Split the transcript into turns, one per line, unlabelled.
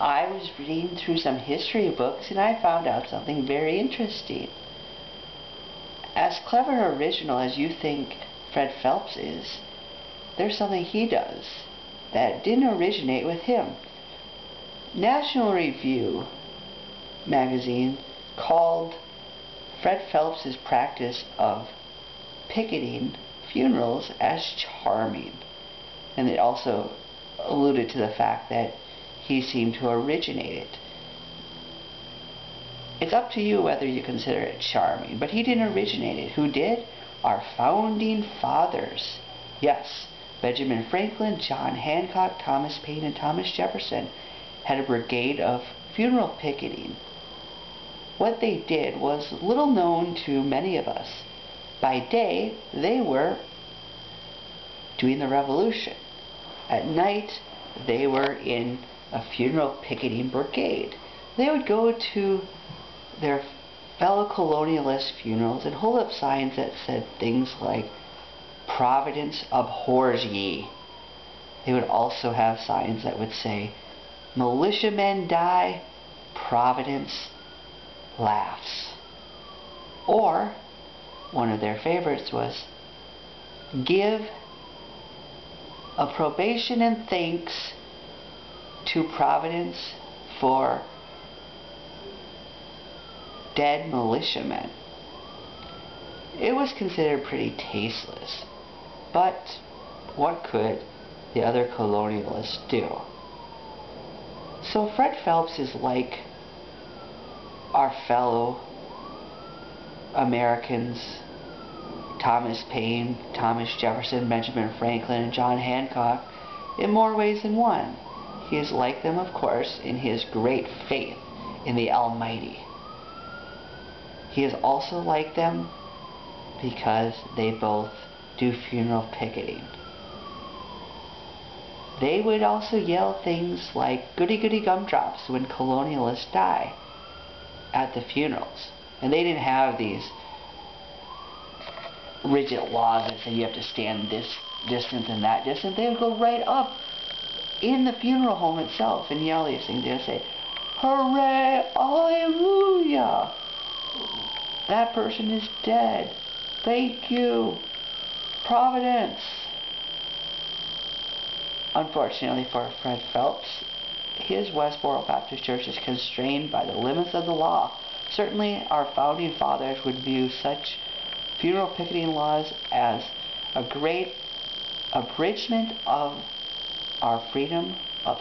I was reading through some history books and I found out something very interesting. As clever and original as you think Fred Phelps is, there's something he does that didn't originate with him. National Review magazine called Fred Phelps's practice of picketing funerals as charming. And it also alluded to the fact that he seemed to originate it. It's up to you whether you consider it charming, but he didn't originate it. Who did? Our founding fathers. Yes, Benjamin Franklin, John Hancock, Thomas Paine, and Thomas Jefferson had a brigade of funeral picketing. What they did was little known to many of us. By day, they were doing the revolution. At night, they were in a funeral picketing brigade. They would go to their fellow colonialist funerals and hold up signs that said things like, Providence abhors ye. They would also have signs that would say, Militiamen die, Providence laughs. Or, one of their favorites was, Give approbation and thanks to Providence for dead militiamen. It was considered pretty tasteless, but what could the other colonialists do? So Fred Phelps is like our fellow Americans, Thomas Paine, Thomas Jefferson, Benjamin Franklin, and John Hancock, in more ways than one. He is like them, of course, in his great faith in the Almighty. He is also like them because they both do funeral picketing. They would also yell things like goody goody gumdrops when colonialists die at the funerals. And they didn't have these rigid laws that said you have to stand this distance and that distance. They would go right up in the funeral home itself these things. They'd say, Hooray! Hallelujah! That person is dead. Thank you. Providence. Unfortunately for Fred Phelps, his Westboro Baptist Church is constrained by the limits of the law. Certainly, our founding fathers would view such funeral picketing laws as a great abridgment of our freedom of